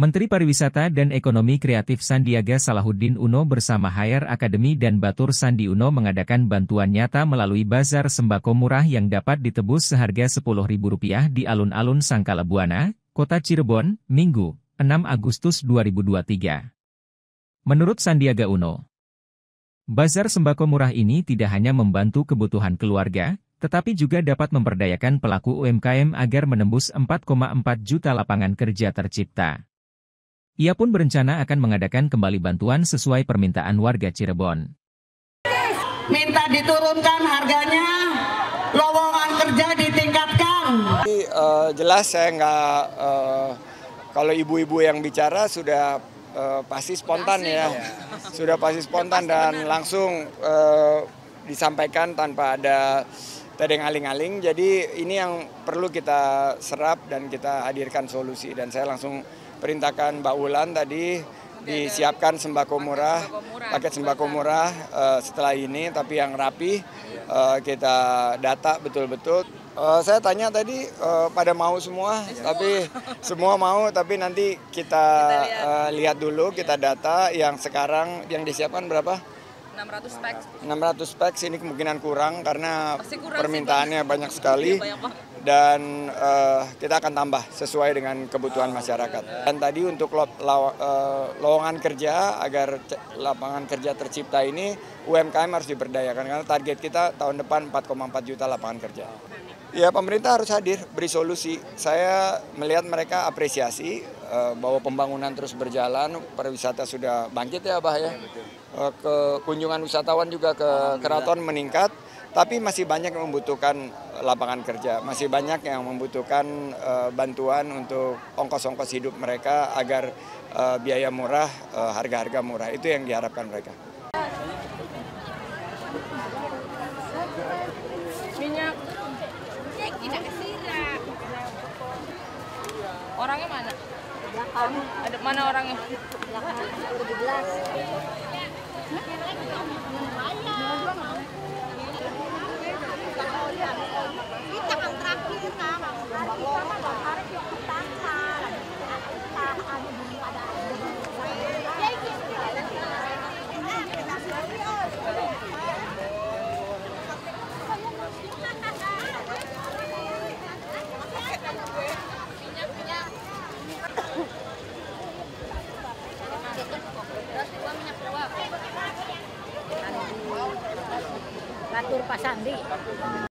Menteri Pariwisata dan Ekonomi Kreatif Sandiaga Salahuddin Uno bersama Hire Academy dan Batur Sandi Uno mengadakan bantuan nyata melalui bazar sembako murah yang dapat ditebus seharga Rp10.000 di alun-alun Sangkala Buana, Kota Cirebon, Minggu, 6 Agustus 2023. Menurut Sandiaga Uno, bazar sembako murah ini tidak hanya membantu kebutuhan keluarga, tetapi juga dapat memperdayakan pelaku UMKM agar menembus 4,4 juta lapangan kerja tercipta. Ia pun berencana akan mengadakan kembali bantuan sesuai permintaan warga Cirebon. Minta diturunkan harganya, lowongan kerja ditingkatkan. Jadi, uh, jelas saya nggak, uh, kalau ibu-ibu yang bicara sudah uh, pasti spontan ya, sudah pasti spontan dan langsung uh, disampaikan tanpa ada tedeng aling-aling. Jadi ini yang perlu kita serap dan kita hadirkan solusi dan saya langsung perintahkan Mbak Wulan tadi disiapkan sembako murah, paket sembako murah uh, setelah ini, tapi yang rapi uh, kita data betul-betul. Uh, saya tanya tadi uh, pada mau semua, tapi semua mau, tapi nanti kita uh, lihat dulu, kita data yang sekarang yang disiapkan berapa? 600 packs. 600 packs ini kemungkinan kurang karena kurang permintaannya sih, banyak sekali. Iya, banyak dan uh, kita akan tambah sesuai dengan kebutuhan masyarakat. Dan tadi untuk lo, lo, uh, lowongan kerja agar lapangan kerja tercipta ini UMKM harus diberdayakan karena target kita tahun depan 4,4 juta lapangan kerja. Ya pemerintah harus hadir beri solusi. Saya melihat mereka apresiasi uh, bahwa pembangunan terus berjalan, pariwisata sudah bangkit ya Abah ya. Uh, ke kunjungan wisatawan juga ke keraton meningkat tapi masih banyak yang membutuhkan lapangan kerja, masih banyak yang membutuhkan uh, bantuan untuk ongkos-ongkos hidup mereka agar biaya murah, harga-harga murah itu yang diharapkan mereka. Minyak. Orangnya mana? Ada mana orangnya? Atur Pak Sandi.